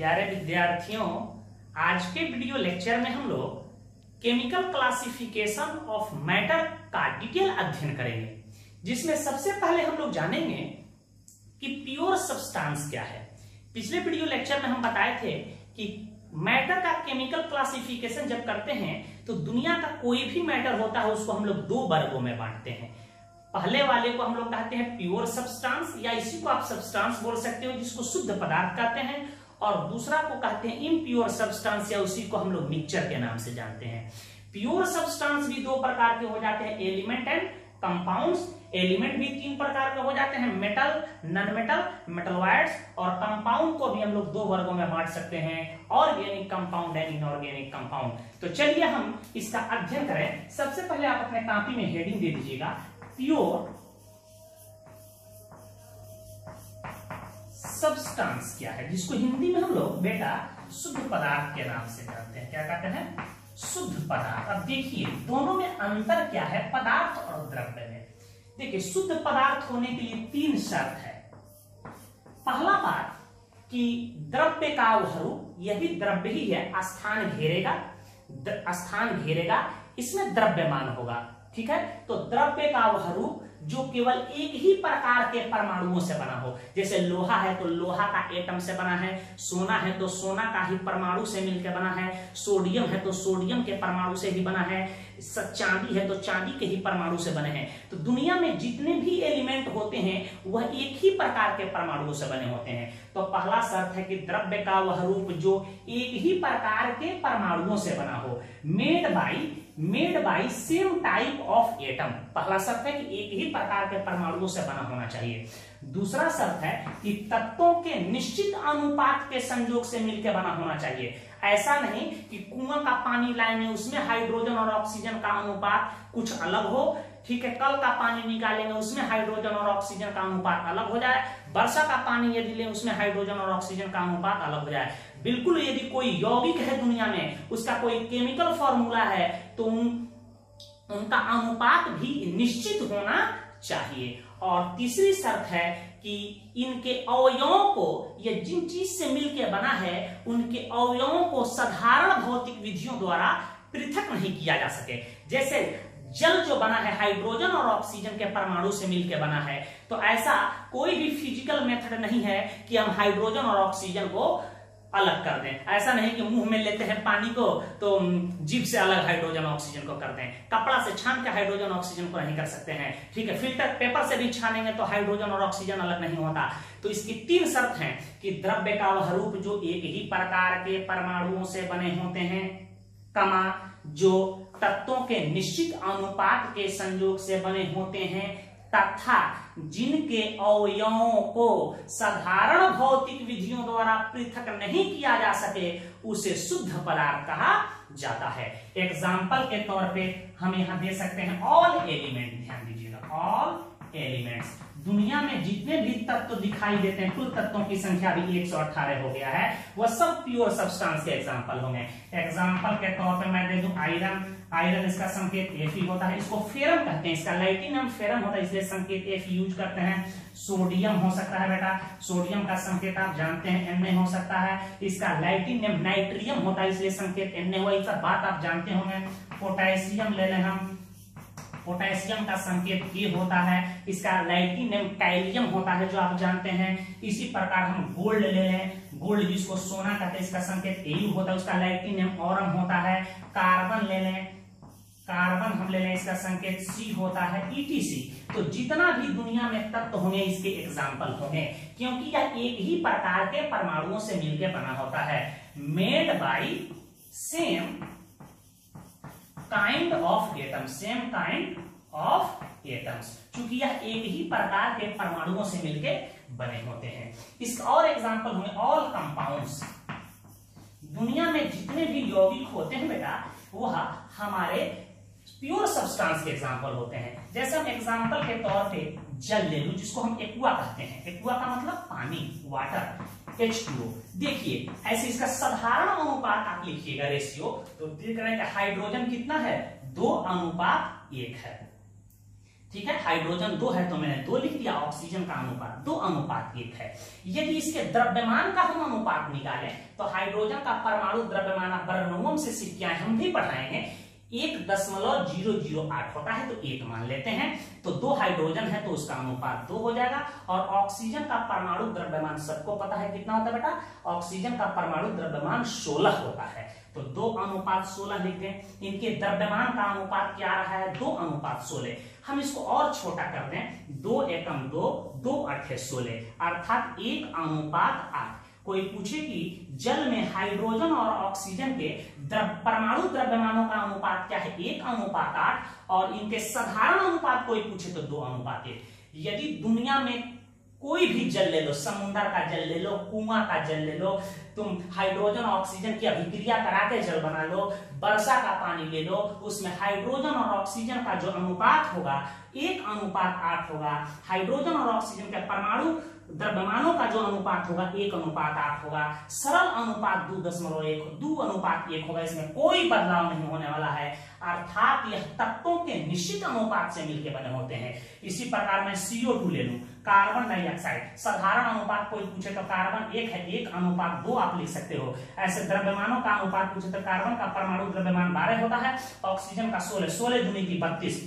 प्यारे विद्यार्थियों, आज के वीडियो लेक्चर में हम लोग केमिकल क्लासिफिकेशन ऑफ़ मैटर का डिटेल अध्ययन करेंगे, जिसमें सबसे पहले हम लोग जानेंगे कि प्योर सब्सटेंस क्या है। पिछले वीडियो लेक्चर में हम बताए थे कि मैटर का केमिकल क्लासिफिकेशन जब करते हैं तो दुनिया का कोई भी मैटर होता है, उसको हम लोग दो वर्गों में बांटते हैं। पहले वाले को हम लोग कहते हैं प्योर सब्सटेंस या इसी को आप सब्सटेंस बोल सकते हो, जिसको शुद्ध पदार्थ कहते हैं और दूसरा को कहते हैं इम्प्योर सब्सटेंस या उसी को हम लोग मिक्सचर के नाम से जानते हैं। प्योर सब्सटेंस भी दो प्रकार के हो जाते हैं एलिमेंट एंड कंपाउंड्स एलिमेंट भी तीन प्रकार के हो जाते हैं मेटल नॉन मेटल मेटलवाइड्स और कंपाउंड को भी हम लोग दो वर्गों में बांट सकते हैं organic compound and inorganic compound तो चलिए हम इसका अध्ययन करें। सबसे पहले आप अपने कॉपी में हेडिंग दे दीजिएगा प्योर सब्सटेंस क्या है, जिसको हिंदी में हम लोग बेटा शुद्ध पदार्थ के नाम से जानते हैं। क्या कहते हैं? शुद्ध पदार्थ। अब देखिए, दोनों में अंतर क्या है? पदार्थ और द्रव्य में। देखिए, शुद्ध पदार्थ होने के लिए तीन शर्त है। पहला बात कि द्रव्य का अवहरू यदि द्रव्य ही है, स्थान घेरेगा स्थान घेरेगा, इसमें द्रव्यमान होगा। ठीक है? तो द्रव्य का अवहरू जो केवल एक ही प्रकार के परमाणुओं से बना हो। जैसे लोहा है तो लोहा का एटम से बना है, सोना है तो सोना का ही परमाणु से मिलकर बना है, सोडियम है तो सोडियम के परमाणु से ही बना है चांदी है तो चांदी के ही परमाणु से बने हैं। तो दुनिया में जितने भी एलिमेंट होते हैं, वह एक ही प्रकार के परमाणुओं से बने होते हैं। तो पहला शर्त है कि द्रव्य का वह रूप जो एक ही प्रकार के परमाणुओं से बना हो। Made by made by same type of atom पहला शर्त है कि एक ही प्रकार के परमाणुओं से बना होना चाहिए। दूसरा शर्त है कि तत्वों के निश्चित अनुपात के संयोग से मिलकर बना होना चाहिए। ऐसा नहीं कि कुआँ का पानी लाएँगे, उसमें हाइड्रोजन और ऑक्सीजन का अनुपात कुछ अलग हो ठीक है कल का पानी निकालेंगे उसमें हाइड्रोजन और ऑक्सीजन का अनुपात अलग हो जाए। वर्षा का पानी यदि ले उसमें हाइड्रोजन और ऑक्सीजन का अनुपात अलग हो जाए। बिल्कुल यदि कोई यौगिक है दुनिया में उसका कोई केमिकल फॉर्मूला है तो उन, उनका अनुपात भी निश्चित होना चाहिए। और तीसरी शर्त है कि इनके अवयवों को या जिन चीज़ से मिलकर बना है उनके अवयवों को साधारण भौतिक विधियों द्वारा पृथक नहीं किया जा सके। जैसे जल जो बना है हाइड्रोजन और ऑक्सीजन के परमाणु से मिलकर बना है। तो ऐसा कोई भी फ़िज़िकल मेथड नहीं है कि हम हाइड्रोजन और ऑक्सीजन को अलग कर दें। ऐसा नहीं कि मुँह में लेते हैं पानी को तो जीभ से अलग हाइड्रोजन ऑक्सीजन को कर दें। कपड़ा से छान के हाइड्रोजन ऑक्सीजन को नहीं कर सकते हैं। ठीक है फ़िल्टर पेपर से भी छानेंगे तो हाइड्रोजन और ऑक्सीजन अलग नहीं होता। तो इसकी तीन शर्त है कि द्रव्य का वह रूप जो एक ही प्रकार के परमाणुओं से बने होते हैं, कमा, जो तत्वों के निश्चित अनुपात के संयोग से बने होते हैं, तथा जिनके अवयवों को साधारण भौतिक विधियों द्वारा पृथक नहीं किया जा सके, उसे शुद्ध पदार्थ कहा जाता है। एग्ज़ाम्पल के तौर पे हम यहाँ दे सकते हैं ऑल एलिमेंट ध्यान दीजिएगा ऑल एलिमेंट्स दुनिया में जितने भी तत्व तो दिखाई देते हैं, कुल तत्वों की संख्या भी 118 हो गया है। वह सब प्योर सब्सटेंस के एग्जांपल होंगे। एग्जांपल के तौर पर मैं दे दूँ आयरन आयरन इसका संकेत एफ़ ही होता है। इसको फेरम कहते हैं। इसका लाइटिनियम फेरम होता है, इसलिए संकेत एफ़ यूज़ करते हैं। सोडियम हो सकता है बेटा। सोडियम का संकेत आप जानते हैं एन हो सकता है। इसका लाइटिनियम नाइट्रियम होता है, इसलिए संकेत एन हुआ। सब बात आप जानते होंगे। पोटेशियम ले लें हम। पोटेशियम का संकेत के होता है, इसका लाइटिनियम कैलियम होता है जो आप जानते हैं। इसी प्रकार हम गोल्ड ले लें। गोल्ड जिसको सोना कहते हैं, इसका संकेत एयू होता है, उसका लाइटिनियम औरम होता है। कार्बन ले लें। कार्बन हम ले लें, इसका संकेत सी होता है ईटीसी तो जितना भी दुनिया में तत्व होंगे, इसके एग्ज़ाम्पल होंगे। क्योंकि यह एक ही प्रकार के परमाणुओं से मिलकर बना होता है। Made by same kind of atom same kind of atoms क्योंकि यह एक ही प्रकार के परमाणुओं से मिलके बने होते हैं। इसका और एग्जांपल हुए ऑल कंपाउंड्स दुनिया में जितने भी यौगिक होते हैं बेटा, वह हमारे प्योर सब्सटेंस के एग्जांपल होते हैं। जैसे हम एग्जांपल के तौर पे जल ले लू, जिसको हम एक्वा कहते हैं। एक्वा का मतलब पानी वाटर एच देखिए, ऐसे इसका साधारण अनुपात आप लिखिएगा रेशियो तो देख रहे हैं कि हाइड्रोजन कितना है? दो अनुपात एक है। ठीक है? हाइड्रोजन दो है तो मैंने दो लिख दिया ऑक्सीजन का अनुपात दो, अनुपात एक है। यदि इसके द्रव्यमान का हम अनुपात निकालें तो हाइड्रोजन का परमाणु द्रव्यमान से सिक्कियाँ हम भी पढ़ाएँगे। एक दशमलव ज़ीरो ज़ीरो आठ होता है तो एक मान लेते हैं। तो दो हाइड्रोजन है तो उसका अनुपात दो हो जाएगा। और ऑक्सीजन का परमाणु द्रव्यमान, सबको पता है कितना होता है बेटा? ऑक्सीजन का परमाणु द्रव्यमान सोलह होता है। तो दो अनुपात सोलह लिख दें इनके द्रव्यमान का अनुपात क्या रहा है? दो अनुपात सोलह। हम इसको और छोटा कर दें। दो एकम दो दो अठे सोलह। अर्थात एक अनुपात आठ। कोई पूछे कि जल में हाइड्रोजन और ऑक्सीजन के द्रव, परमाणु द्रव्यमानों का अनुपात क्या है? एक अनुपात आठ, और इनके साधारण अनुपात कोई पूछे तो दो अनुपात एक यदि दुनिया में कोई भी जल ले लो, समुद्र का जल ले लो, कुआँ का जल ले लो, तुम हाइड्रोजन, ऑक्सीजन की अभिक्रिया करा के जल बना लो, वर्षा का पानी ले लो, उसमें हाइड्रोजन और ऑक्सीजन का जो अनुपात होगा, एक अनुपात आठ होगा। हाइड्रोजन और ऑक्सीजन के परमाणु द्रव्यमानों का जो अनुपात होगा, एक अनुपात आठ होगा। सरल अनुपात दो दशमलव एक, दो अनुपात एक होगा। इसमें कोई बदलाव नहीं होने वाला है। अर्थात यह तत्वों के निश्चित अनुपात से मिलकर बने होते हैं। इसी प्रकार मैं सीओ टू ले लू। कार्बन डाइऑक्साइड साधारण अनुपात कोई पूछे तो कार्बन एक है। एक अनुपात दो आप लिख सकते हो। ऐसे द्रव्यमानों का अनुपात पूछे तो कार्बन का परमाणु द्रव्यमान बारह होता है। ऑक्सीजन का सोलह सोलह दुनी की बत्तीस।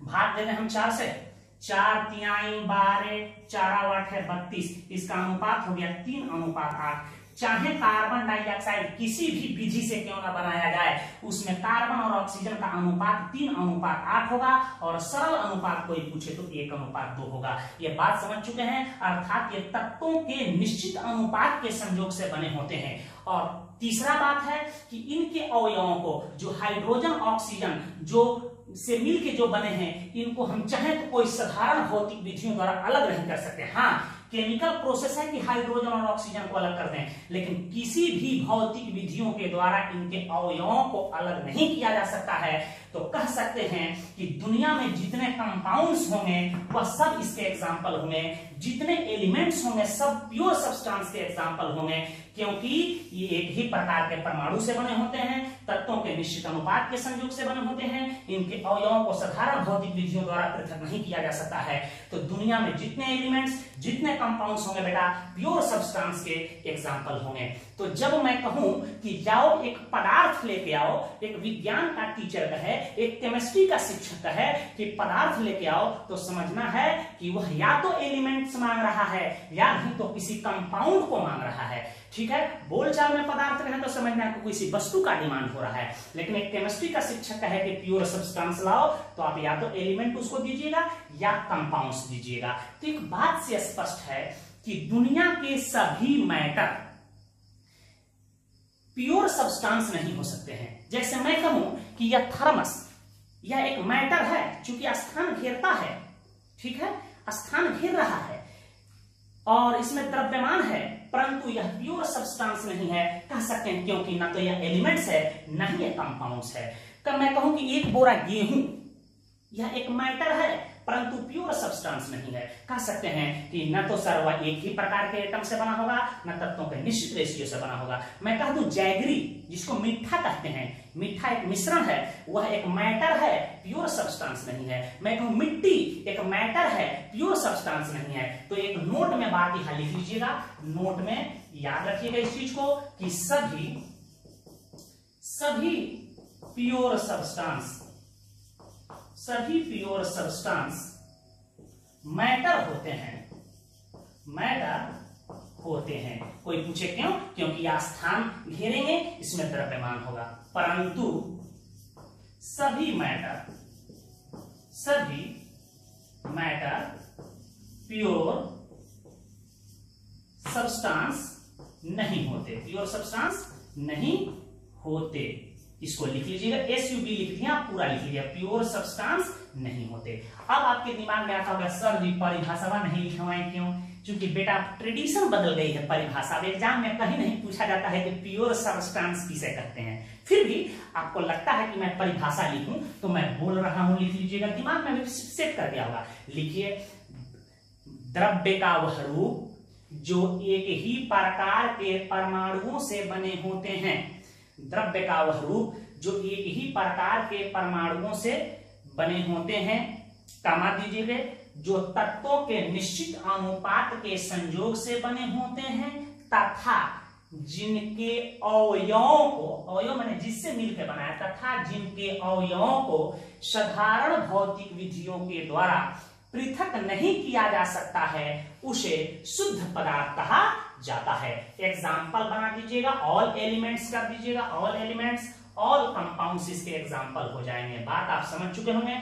भाग देते हम चार से। चार तिहाई, बारह चार आठ है, बत्तीस। इसका अनुपात हो गया तीन अनुपात आठ। चाहे कार्बन डाइऑक्साइड किसी भी विधि से क्यों ना बनाया जाए, उसमें कार्बन और ऑक्सीजन का अनुपात तीन अनुपात आठ होगा और सरल अनुपात कोई पूछे तो एक अनुपात दो होगा। ये बात समझ चुके हैं? अर्थात ये तत्वों के निश्चित अनुपात के संयोग से बने होते हैं। और तीसरा बात है कि इनके अवयवों को जो हाइड्रोजन, ऑक्सीजन, जो से मिलके जो बने हैं, इनको हम चाहे तो कोई साधारण भौतिक विधियों द्वारा अलग नहीं कर सकते। हाँ केमिकल प्रोसेस है कि हाइड्रोजन और ऑक्सीजन को अलग कर दें, लेकिन किसी भी भौतिक विधियों के द्वारा इनके अवयवों को अलग नहीं किया जा सकता है। तो कह सकते हैं कि दुनिया में जितने कंपाउंड्स होंगे, वह सब इसके एग्ज़ाम्पल होंगे। जितने एलिमेंट्स होंगे, सब प्योर सब्सटेंस के एग्ज़ाम्पल होंगे। क्योंकि ये एक ही प्रकार के परमाणु से बने होते हैं, तत्वों के निश्चित अनुपात के संयोग से बने होते हैं। इनके अवयवों को साधारण भौतिक विधियों द्वारा पृथक नहीं किया जा सकता है। तो दुनिया में जितने एलिमेंट्स जितने कंपाउंड्स होंगे बेटा प्योर सब्सटेंस के एग्ज़ाम्पल होंगे। तो जब मैं कहूँ कि जाओ एक पदार्थ लेके आओ, एक विज्ञान का टीचर कहे एक केमिस्ट्री का शिक्षक कहे कि पदार्थ लेके आओ तो समझना है कि वह या तो एलिमेंट्स मांग रहा है या नहीं तो किसी कंपाउंड को मांग रहा है। ठीक है? बोलचाल में पदार्थ रहे तो समझना है कि किसी वस्तु का डिमांड हो रहा है। लेकिन एक केमिस्ट्री का शिक्षक कहे कि प्योर सब्सटेंस लाओ तो आप या तो एलिमेंट उसको दीजिएगा या कंपाउंड दीजिएगा। तो एक बात से स्पष्ट है कि दुनिया के सभी मैटर प्योर सब्सटेंस नहीं हो सकते हैं। जैसे मैं कहूँ कि यह थर्मस, यह एक मैटर है क्योंकि स्थान घेरता है, ठीक है? स्थान घेर रहा है। और इसमें द्रव्यमान है, परंतु यह प्योर सब्सटेंस नहीं है। कह सकते हैं क्योंकि ना तो यह एलिमेंट्स है, ना ही यह कंपाउंड्स है। कब मैं कहूँ कि एक बोरा गेहूँ, यह एक मैटर है परंतु प्योर सब्सटेंस नहीं है। कह सकते हैं कि न तो सर वह एक ही प्रकार के एटम से बना होगा, न तत्वों के निश्चित रेशियो से बना होगा। मैं कह दू जैगरी, जिसको मीठा कहते हैं, मीठा एक मिश्रण है, वह एक मैटर है प्योर सब्सटेंस नहीं है। मैं कहूँ मिट्टी एक मैटर है प्योर सब्सटेंस नहीं है। तो एक नोट में बात यहाँ लिख लीजिएगा। नोट में याद रखिएगा इस चीज़ को कि सभी सभी प्योर सब्सटेंस सभी प्योर सब्सटेंस मैटर होते हैं। मैटर होते हैं। कोई पूछे क्यों? क्योंकि यह स्थान घेरेंगे इसमें द्रव्यमान होगा। परंतु सभी मैटर सभी मैटर प्योर सब्सटेंस नहीं होते। प्योर सब्सटेंस नहीं होते। इसको लिख लीजिएगा एस यू बी लिख दिया, पूरा लिख लिया प्योर सब्सटेंस नहीं होते। अब आपके दिमाग में आता होगा, सर जी, परिभाषा नहीं लिखवाए क्यों? क्योंकि बेटा ट्रेडिशन बदल गई है परिभाषा। एग्ज़ाम में कहीं नहीं पूछा जाता है कि प्योर सब्सटेंस किसे कहते हैं। फिर भी आपको लगता है कि मैं परिभाषा लिखूं तो मैं बोल रहा हूँ, लिख लीजिएगा। दिमाग में भी सेट कर दिया होगा। लिखिए, द्रव्य का वह रूप, जो एक ही प्रकार के परमाणुओं से बने होते हैं द्रव्य का वह रूप जो एक ही प्रकार के परमाणुओं से बने होते हैं। कमा दीजिए जो तत्वों के निश्चित अनुपात के संयोग से बने होते हैं तथा जिनके अवयवों को, अवयव मैंने जिससे मिलकर बनाया, तथा जिनके अवयवों को साधारण भौतिक विधियों के द्वारा पृथक नहीं किया जा सकता है, उसे शुद्ध पदार्थ कहा जाता है। एग्ज़ाम्पल बना दीजिएगा ऑल एलिमेंट्स कर दीजिएगा ऑल एलिमेंट्स ऑल कंपाउंड्स इसके एग्ज़ाम्पल हो जाएँगे। बात आप समझ चुके होंगे?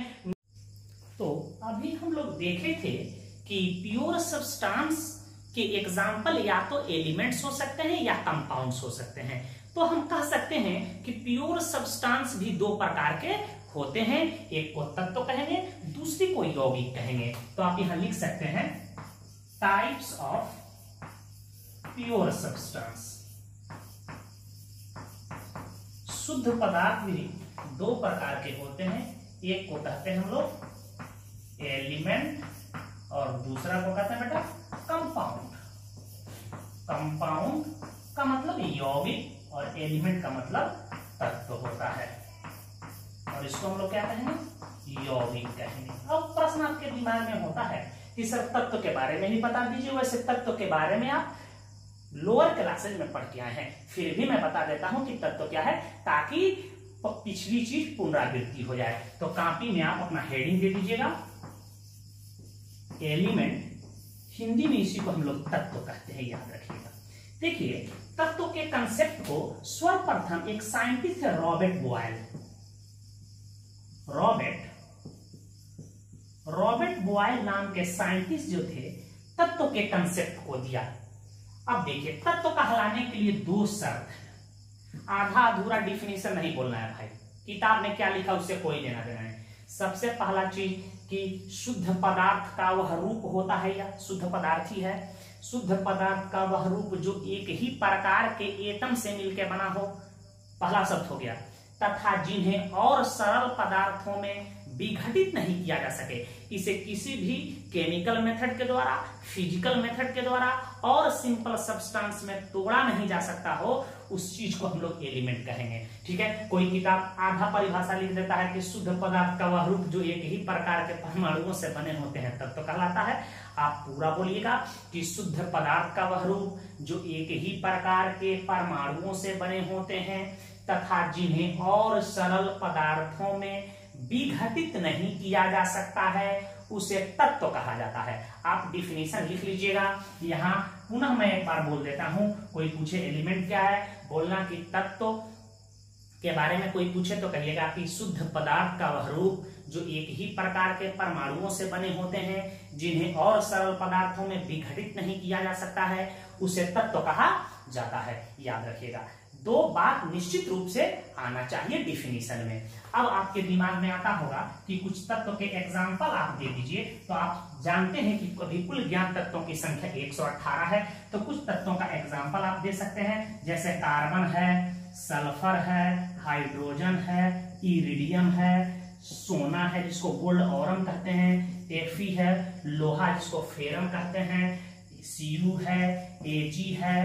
तो अभी हम लोग देखे थे कि प्योर सब्सटेंस के एग्ज़ाम्पल या तो एलिमेंट्स हो सकते हैं या कंपाउंड्स हो सकते हैं। तो हम कह सकते हैं कि प्योर सब्सटेंस भी दो प्रकार के होते हैं। एक को तत्व तो कहेंगे, दूसरी को यौगिक कहेंगे। तो आप यहाँ लिख सकते हैं टाइप्स ऑफ़ प्योर सब्सटेंस शुद्ध पदार्थ भी दो प्रकार के होते हैं। एक को कहते हैं हम लोग एलिमेंट और दूसरा को कहते हैं बेटा कंपाउंड। कंपाउंड का मतलब यौगिक और एलिमेंट का मतलब तत्व होता है। और इसको हम लोग क्या कहेंगे? यौगिक कहेंगे। अब प्रश्न आपके दिमाग में होता है कि सर तत्व के बारे में ही बता दीजिए। वैसे तत्व के बारे में आप लोअर क्लासेज में पढ़ के आए हैं। फिर भी मैं बता देता हूँ कि तत्व क्या है, ताकि पिछली चीज़ पुनरावृत्ति हो जाए। तो कापी में आप अपना हेडिंग दे दीजिएगा। एलिमेंट हिंदी में इसी को हम लोग तत्व कहते हैं, याद रखिएगा। देखिए, तत्व के कंसेप्ट को सर्वप्रथम एक साइंटिस्ट है रॉबर्ट बोयल रॉबर्ट रॉबर्ट बोयल नाम के साइंटिस्ट जो थे, तत्व के कंसेप्ट को दिया। अब देखिए, तत्व कहलाने के लिए दो शर्त आधा अधूरा डिफिनेशन नहीं बोलना है भाई। किताब में क्या लिखा उससे कोई लेना देना है सबसे पहला चीज़ कि शुद्ध पदार्थ का वह रूप होता है या शुद्ध पदार्थ ही है। शुद्ध पदार्थ का वह रूप जो एक ही प्रकार के एटम से मिलकर बना हो, पहला शब्द हो गया। तथा जिन्हें और सरल पदार्थों में विघटित नहीं किया जा सके। इसे किसी भी केमिकल मेथड के द्वारा, फ़िज़िकल मेथड के द्वारा और सिंपल सब्सटेंस में तोड़ा नहीं जा सकता हो, उस चीज़ को हम लोग एलिमेंट कहेंगे। ठीक है? कोई किताब आधा परिभाषा लिख देता है कि शुद्ध पदार्थ का वह रूप जो एक ही प्रकार के परमाणुओं से बने होते हैं, तब तो कहलाता है। आप पूरा बोलिएगा कि शुद्ध पदार्थ का वह रूप जो एक ही प्रकार के परमाणुओं से बने होते हैं, तथा जिन्हें और सरल पदार्थों में विघटित नहीं किया जा सकता है, उसे तत्व कहा जाता है। आप डिफिनेशन लिख लीजिएगा। यहाँ पुनः मैं एक बार बोल देता हूँ, कोई पूछे एलिमेंट क्या है? बोलना कि तत्व के बारे में कोई पूछे तो कहिएगा कि शुद्ध पदार्थ का वह रूप जो एक ही प्रकार के परमाणुओं से बने होते हैं, जिन्हें और सरल पदार्थों में विघटित नहीं किया जा सकता है, उसे तत्व कहा जाता है। याद रखिएगा। दो बात निश्चित रूप से आना चाहिए डिफिनेशन में। अब आपके दिमाग में आता होगा कि कुछ तत्व के एग्ज़ाम्पल आप दे दीजिए तो आप जानते हैं कि कभी कुल ज्ञान तत्वों की संख्या 118 है तो कुछ तत्वों का एग्ज़ाम्पल आप दे सकते हैं, जैसे कार्बन है, सल्फ़र है, हाइड्रोजन है इरिडियम है, सोना है जिसको गोल्ड औरम कहते हैं, एफी है, लोहा जिसको फेरम कहते हैं, सीयू है, एजी है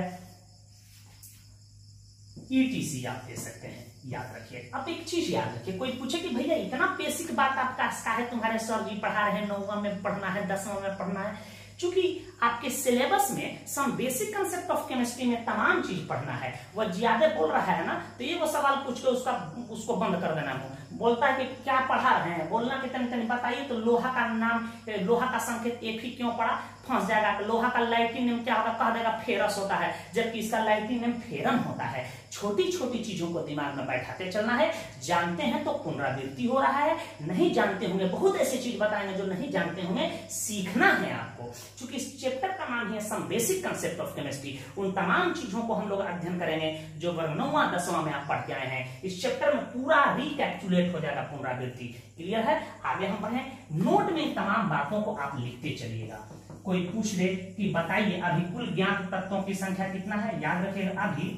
ईटीसी आप दे सकते हैं। याद रखिए। अब एक चीज़ याद रखिए। कोई पूछे कि भैया, इतना बेसिक बात आपका है, तुम्हारे सर जी पढ़ा रहे हैं, नौवा में पढ़ना है, दसवा में पढ़ना है। क्योंकि आपके सिलेबस में some basic concept of chemistry में तमाम चीज़ पढ़ना है। वह ज़्यादा बोल रहा है ना तो ये वो सवाल पूछ के उसका, उसको बंद कर देना बोलता है कि क्या पढ़ा रहे हैं? बोलना कितने तनी बताइए तो लोहा का नाम लोहा का संकेत एक ही क्यों पड़ा? फंस जाएगा लोहा का लाइटिन नेम क्या होगा कह देगा फेरस होता है। जबकि इसका लाइटिन नेम फेरन होता है। छोटी छोटी चीज़ों को दिमाग में बैठाते चलना है। जानते हैं तो पुनरावृत्ति हो रहा है। नहीं जानते होंगे, बहुत ऐसी चीज़ बताएँगे जो नहीं जानते होंगे। सीखना है आपको। क्योंकि इस चैप्टर का नाम है some basic concept of chemistry उन तमाम चीज़ों को हम लोग अध्ययन करेंगे, जो नौवा दसवां में आप पढ़ के आए हैं। इस चैप्टर में पूरा रिकैप्चुलेट हो जाएगा पुनरावृत्ति। क्लियर है? आगे हम पढ़े। नोट में तमाम बातों को आप लिखते चलिएगा। कोई पूछ दे कि बताइए, अभी कुल ज्ञात तत्वों की संख्या कितना है? याद रखिएगा अभी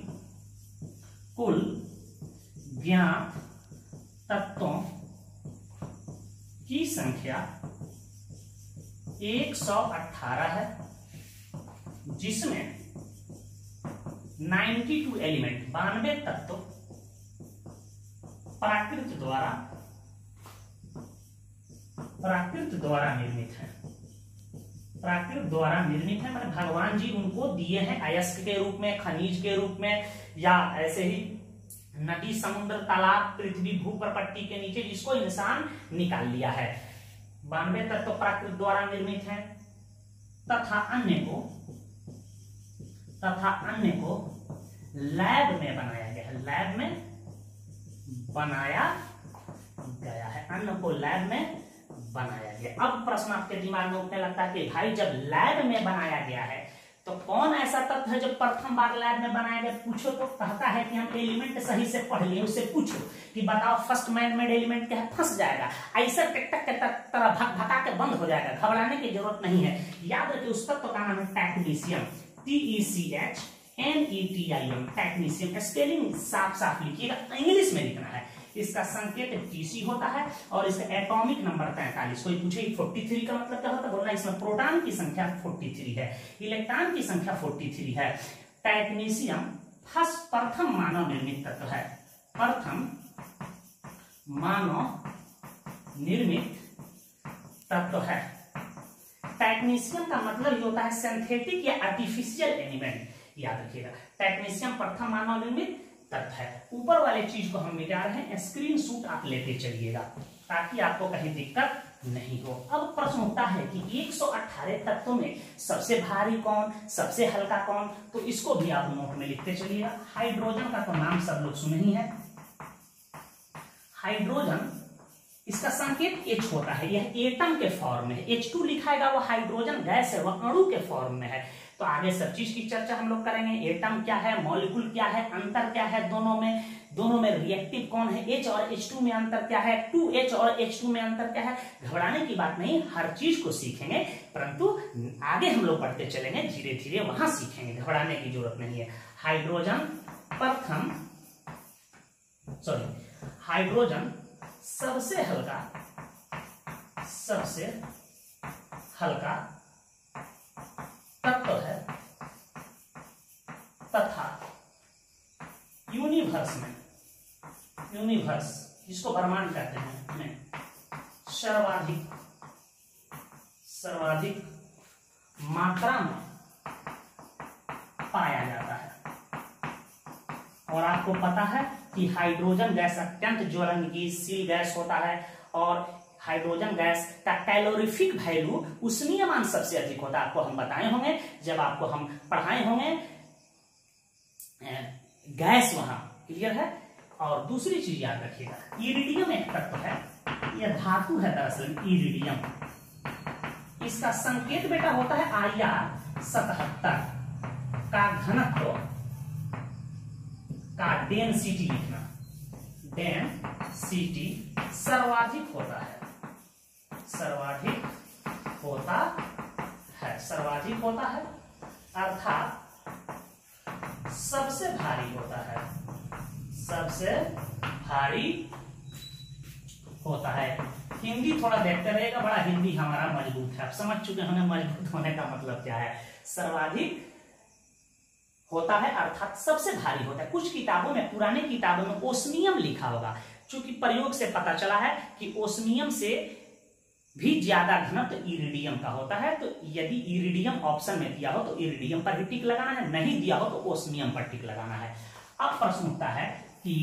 कुल ज्ञात तत्वों की संख्या 118 है, जिसमें 92 एलिमेंट, बानवे तत्व प्राकृत द्वारा प्राकृत द्वारा निर्मित है। प्राकृत द्वारा निर्मित है। मैंने भगवान जी उनको दिए हैं अयस्क के रूप में, खनिज के रूप में, या ऐसे ही नदी, समुद्र, तालाब, पृथ्वी, भू पट्टी के नीचे जिसको इंसान निकाल लिया है। बानवे तत्व तो प्राकृत द्वारा निर्मित है। तथा अन्य को, तथा अन्य को लैब में बनाया गया है। लैब में बनाया गया है। अन्य को लैब में बनाया गया। अब प्रश्न आपके दिमाग में उठने लगता है कि भाई, जब लैब में बनाया गया है तो कौन ऐसा तत्व है जो प्रथम बार लैब में बनाया गया? पूछो तो कहता है कि हम एलिमेंट सही से पढ़ लिए, उससे पूछो कि बताओ फ़र्स्ट मैन मेड एलिमेंट क्या है? फंस जाएगा। ऐसा टेक्टक के तरह भक भका के बंद हो जाएगा। घबराने की ज़रूरत नहीं है। याद रखिए उस तत्व का नाम है technetium T E C H N E T I M technetium spelling साफ़ साफ़ लिखिएगा, इंग्लिश में लिखना है। इसका संकेत टीसी होता है और इसका एटॉमिक नंबर तैंतालीस कोई पूछे फोर्टी थ्री का मतलब क्या होता है? बोलना, इसमें प्रोटॉन की संख्या फोर्टी थ्री है इलेक्ट्रॉन की संख्या फोर्टी थ्री है। टेक्नीशियम फ़र्स्ट प्रथम मानव निर्मित तत्व है। प्रथम मानव निर्मित तत्व है। टेक्नीशियम का मतलब ये होता है सिंथेटिक या आर्टिफिशियल एलिमेंट याद रखिएगा टेक्नीशियम प्रथम मानव निर्मित तथ्य है। ऊपर वाले चीज़ को हम मिटा रहे हैं स्क्रीन शूट आप लेते चलिएगा, ताकि आपको कहीं दिक्कत नहीं हो। अब प्रश्न उठता है कि 118 तत्वों में सबसे भारी कौन, सबसे हल्का कौन? तो इसको भी आप नोट में लिखते चलिएगा। हाइड्रोजन का तो नाम सब लोग सुने ही है। हाइड्रोजन, इसका संकेत एच होता है। यह एटम के फॉर्म में एच टू लिखाएगा वो हाइड्रोजन, गैस है वह अणु के फॉर्म में है। तो आगे सब चीज़ की चर्चा हम लोग करेंगे। एटम क्या है? मॉलिक्यूल क्या है? अंतर क्या है दोनों में? दोनों में रिएक्टिव कौन है? एच और एच टू में अंतर क्या है? टू एच और एच टू में अंतर क्या है? घबराने की बात नहीं, हर चीज़ को सीखेंगे। परंतु आगे हम लोग बढ़ते चलेंगे धीरे धीरे वहाँ सीखेंगे। घबराने की ज़रूरत नहीं है। हाइड्रोजन प्रथम सॉरी हाइड्रोजन सबसे हल्का सबसे हल्का तत्व है। तथा यूनिवर्स में यूनिवर्स जिसको ब्रह्मांड कहते हैं, में सर्वाधिक सर्वाधिक मात्रा में पाया जाता है। और आपको पता है कि हाइड्रोजन गैस अत्यंत ज्वलनशील गैस होता है और हाइड्रोजन गैस का कैलोरीफिक वैल्यू उष्मीयमान सबसे अधिक होता है। आपको हम बताए होंगे, जब आपको हम पढ़ाए होंगे गैस वहाँ, क्लियर है? और दूसरी चीज़ याद रखिएगा इरिडियम एक तत्व है, यह धातु है दरअसल इरिडियम इसका संकेत बेटा होता है आई आर सतहत्तर, का घनत्व, का डेंसिटी लिखना। डेंसिटी सर्वाधिक होता है। सर्वाधिक होता है, सर्वाधिक होता है, अर्थात सबसे भारी होता है, सबसे भारी होता है। हिंदी थोड़ा देखते रहेगा बड़ा हिंदी हमारा मज़बूत है। आप समझ चुके हैं मज़बूत होने का मतलब क्या है। सर्वाधिक होता है, अर्थात सबसे भारी होता है। कुछ किताबों में, पुराने किताबों में ओस्मियम लिखा होगा। क्योंकि प्रयोग से पता चला है कि ओस्मियम से भी ज़्यादा घनत्व तो इरिडियम का होता है तो यदि इरिडियम ऑप्शन में दिया हो तो इरिडियम पर ही टिक लगाना है, नहीं दिया हो तो ओस्मियम पर टिक लगाना है। अब प्रश्न उठता है कि,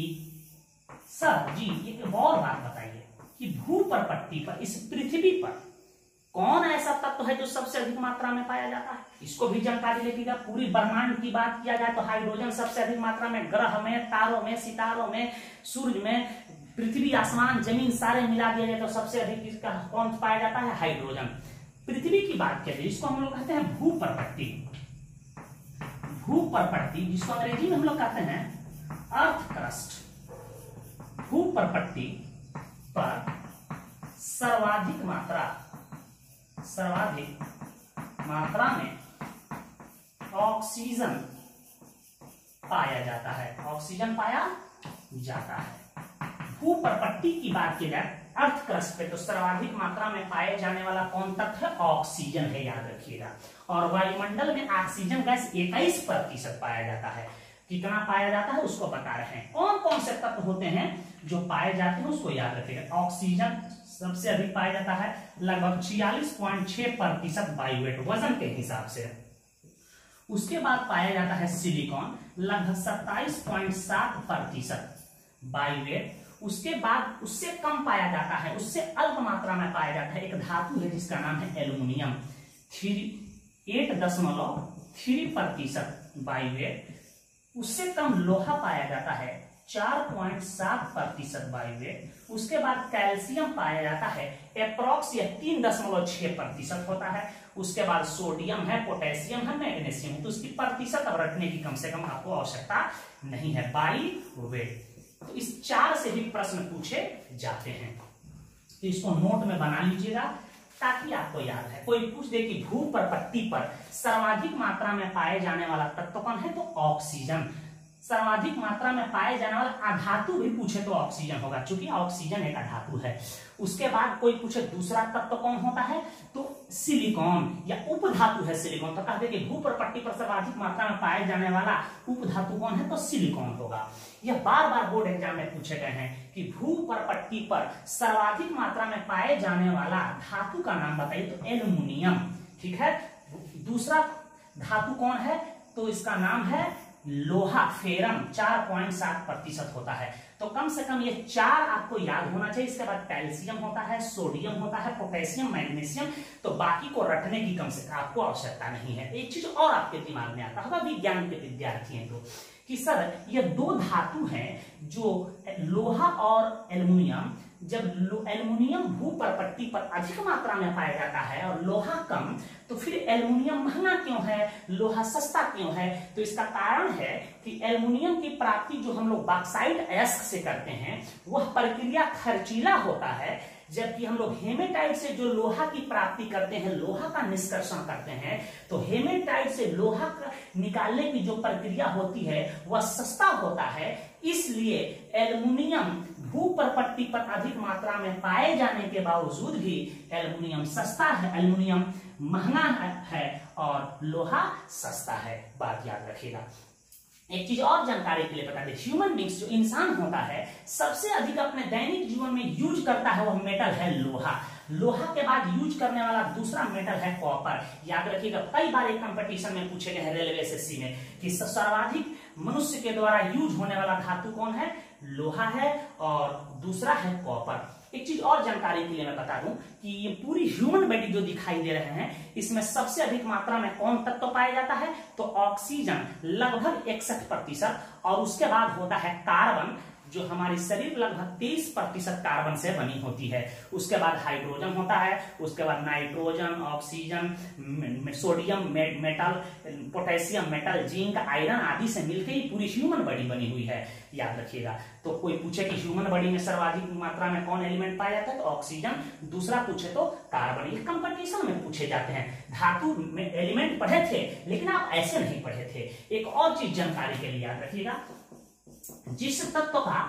सर जी, एक और बात बताइए कि भू पर पट्टी पर इस पृथ्वी पर कौन ऐसा तत्व है जो सबसे अधिक मात्रा में पाया जाता है? इसको भी जानकारी लेगा पूरी ब्रह्मांड की बात किया जाए तो हाइड्रोजन सबसे अधिक मात्रा में, ग्रह में, तारों में, सितारों में, सूर्य में पृथ्वी आसमान, ज़मीन सारे मिला दिया जाए तो सबसे अधिक इसका कौन पाया जाता है? हाइड्रोजन। पृथ्वी की बात करें इसको हम लोग कहते हैं भू परपट्टी भू परपट्टी जिसको अंग्रेज़ी में हम लोग कहते हैं अर्थ क्रस्ट भू परपट्टी पर सर्वाधिक मात्रा सर्वाधिक मात्रा में ऑक्सीजन पाया जाता है। ऑक्सीजन पाया जाता है। भूप्रपट्टी की बात की जाए अर्थ क्रस्ट पे तो सर्वाधिक मात्रा में पाए जाने वाला कौन तत्व? है ऑक्सीजन है, याद रखिएगा। और वायुमंडल में ऑक्सीजन गैस इक्कीस प्रतिशत पाया जाता है। कितना पाया जाता है, उसको बता रहे हैं। कौन कौन से तत्व होते हैं जो पाए जाते हैं, उसको याद रखिएगा। ऑक्सीजन सबसे अधिक पाया जाता है, लगभग छियालीस पॉइंट छह प्रतिशत बायोवेट वज़न के हिसाब से। उसके बाद पाया जाता है सिलिकॉन, लगभग सत्ताईस पॉइंट सात प्रतिशत बायोवेट उसके बाद उससे कम पाया जाता है, उससे अल्प मात्रा में पाया जाता है। एक धातु है जिसका नाम है एल्यूमिनियम थ्री, एट दशमलव थ्री प्रतिशत बायोवेट उससे कम लोहा पाया जाता है, चार पॉइंट सात प्रतिशत बायोवेट उसके बाद कैल्शियम पाया जाता है, अप्रोक्स या तीन दशमलव छह प्रतिशत होता है। उसके बाद सोडियम है, पोटेशियम है, मैग्नीशियम। तो उसकी प्रतिशत अब रखने की कम से कम आपको आवश्यकता नहीं है। By weight. तो इस चार से भी प्रश्न पूछे जाते हैं। तो इसको नोट में बना लीजिएगा ताकि आपको याद है। कोई पूछ दे कि भू पर पत्ती पर सर्वाधिक मात्रा में पाए जाने वाला तत्व कौन है तो ऑक्सीजन सर्वाधिक मात्रा में पाए जाने वाला अधातु भी पूछे तो ऑक्सीजन होगा क्योंकि ऑक्सीजन एक अधातु है। उसके बाद कोई पूछे, दूसरा तत्व तो कौन होता है? तो सिलिकॉन, या उपधातु है सिलिकॉन। तो कहते कि भू पर पट्टी पर सर्वाधिक मात्रा में पाए जाने वाला उपधातु कौन है? तो सिलिकॉन होगा। यह बार बार बोर्ड एग्ज़ाम में पूछे गए हैं कि भू पर पट्टी पर सर्वाधिक मात्रा में पाए जाने वाला धातु का नाम बताइए तो एल्यूमिनियम। ठीक है? दूसरा धातु कौन है? तो इसका नाम है लोहा फेरम चार पॉइंट सात प्रतिशत होता है। तो कम से कम ये चार आपको याद होना चाहिए। इसके बाद कैल्शियम होता है, सोडियम होता है, पोटेशियम, मैग्नीशियम। तो बाकी को रटने की कम से कम आपको आवश्यकता नहीं है। एक चीज़ और आपके दिमाग में आता होगा विज्ञान के विद्यार्थी हैं तो कि सर, ये दो धातु हैं जो लोहा और एल्युमिनियम जब एल्युमिनियम भू पर पट्टी पर अधिक मात्रा में पाया जाता है और लोहा कम तो फिर एल्युमिनियम महँगा क्यों है? लोहा सस्ता क्यों है? तो इसका कारण है कि एल्युमिनियम की प्राप्ति जो हम लोग बाक्साइड एस्क से करते हैं, वह प्रक्रिया खर्चीला होता है, जबकि हम लोग हेमेटाइट से जो लोहा की प्राप्ति करते हैं, लोहा का निष्कर्षण करते हैं तो हेमेटाइट से लोहा का निकालने की जो प्रक्रिया होती है, वह सस्ता होता है। इसलिए एल्युमिनियम भू पर अधिक मात्रा में पाए जाने के बावजूद भी एल्युमिनियम सस्ता है, एल्युमिनियम महँगा है और लोहा सस्ता है, बात याद रखिएगा। एक चीज़ और जानकारी के लिए बता दें ह्यूमन बींग्स जो इंसान होता है, सबसे अधिक अपने दैनिक जीवन में यूज़ करता है वह मेटल है लोहा। लोहा के बाद यूज़ करने वाला दूसरा मेटल है कॉपर याद रखिएगा, कई बार एक कंपटीशन में पूछे गए रेलवे एस में कि सर्वाधिक मनुष्य के द्वारा यूज़ होने वाला धातु कौन है? लोहा है और दूसरा है कॉपर। एक चीज़ और जानकारी के लिए मैं बता दूँ कि ये पूरी ह्यूमन बॉडी जो दिखाई दे रहे हैं, इसमें सबसे अधिक मात्रा में कौन तत्व तो पाया जाता है? तो ऑक्सीजन लगभग इकसठ प्रतिशत, और उसके बाद होता है कार्बन। जो हमारी शरीर लगभग तेईस प्रतिशत कार्बन से बनी होती है। उसके बाद हाइड्रोजन होता है उसके बाद नाइट्रोजन ऑक्सीजन सोडियम मे, metal potassium metal zinc iron आदि से मिलकर ही पूरी ह्यूमन बॉडी बनी हुई है। याद रखिएगा। तो कोई पूछे कि ह्यूमन बॉडी में सर्वाधिक मात्रा में कौन एलिमेंट पाया जाता है तो ऑक्सीजन। दूसरा पूछे तो कार्बन। ये कंपटीशन में पूछे जाते हैं। धातु में एलिमेंट पढ़े थे लेकिन आप ऐसे नहीं पढ़े थे। एक और चीज़ जानकारी के लिए याद रखिएगा। जिस तत्व का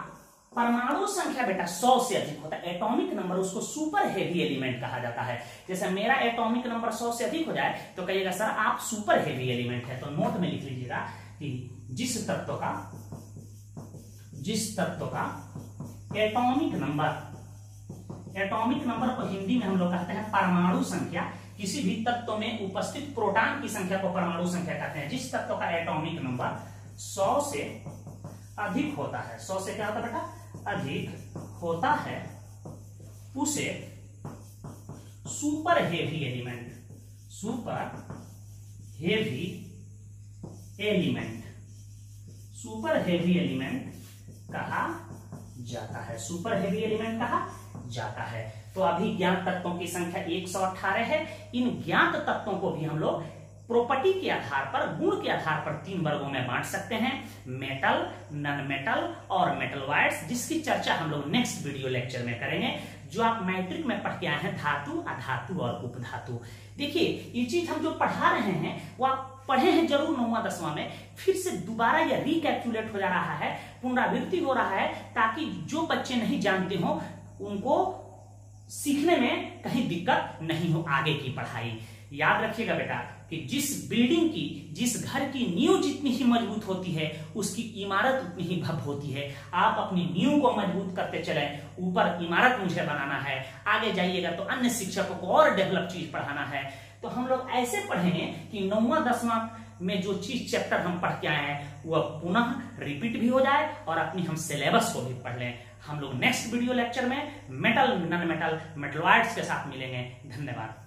परमाणु संख्या बेटा सौ से अधिक होता है, एटॉमिक नंबर, उसको सुपर हेवी एलिमेंट कहा जाता है। जैसे मेरा एटॉमिक नंबर सौ से अधिक हो जाए तो कहिएगा, सर, आप सुपर हेवी एलिमेंट है। तो नोट में लिख लीजिएगा कि जिस तत्व का, जिस तत्व का एटॉमिक नंबर एटॉमिक नंबर को हिंदी में हम लोग कहते हैं परमाणु संख्या। किसी भी तत्व में उपस्थित प्रोटॉन की संख्या को परमाणु संख्या कहते हैं। जिस तत्व का एटॉमिक नंबर सौ से अधिक होता है। सौ से क्या होता है बेटा? अधिक होता है। उसे super heavy element super heavy element super heavy element कहा जाता है। सुपर हेवी एलिमेंट कहा जाता है। तो अभी ज्ञात तत्वों की संख्या 118 है। इन ज्ञात तत्वों को भी हम लोग प्रॉपर्टी के आधार पर, गुण के आधार पर तीन वर्गों में बांट सकते हैं। मेटल नन मेटल और मेटल वायर्स जिसकी चर्चा हम लोग नेक्स्ट वीडियो लेक्चर में करेंगे, जो आप मैट्रिक में पढ़ के आए हैं, धातु, अधातु और उपधातु। देखिए, ये चीज़ हम जो पढ़ा रहे हैं, वो आप पढ़े हैं ज़रूर नौवा, दसवा में, फिर से दोबारा यह रिकैलकुलेट हो जा रहा है, पुनरावृत्ति हो रहा है, ताकि जो बच्चे नहीं जानते हो, उनको सीखने में कहीं दिक्कत नहीं हो आगे की पढ़ाई। याद रखिएगा बेटा कि जिस बिल्डिंग की, जिस घर की नींव जितनी ही मज़बूत होती है, उसकी इमारत उतनी ही भव्य होती है। आप अपनी नींव को मज़बूत करते चले, ऊपर इमारत मुझे बनाना है। आगे जाइएगा तो अन्य शिक्षकों को और डेवलप चीज़ पढ़ाना है। तो हम लोग ऐसे पढ़ेंगे कि नौवा, दसवां में जो चीज़ चैप्टर हम पढ़ के आए हैं, वह पुनः रिपीट भी हो जाए और अपनी हम सिलेबस को भी पढ़ लें। हम लोग नेक्स्ट वीडियो लेक्चर में मेटल नन मेटल मेटलॉइड्स के साथ मिलेंगे। धन्यवाद।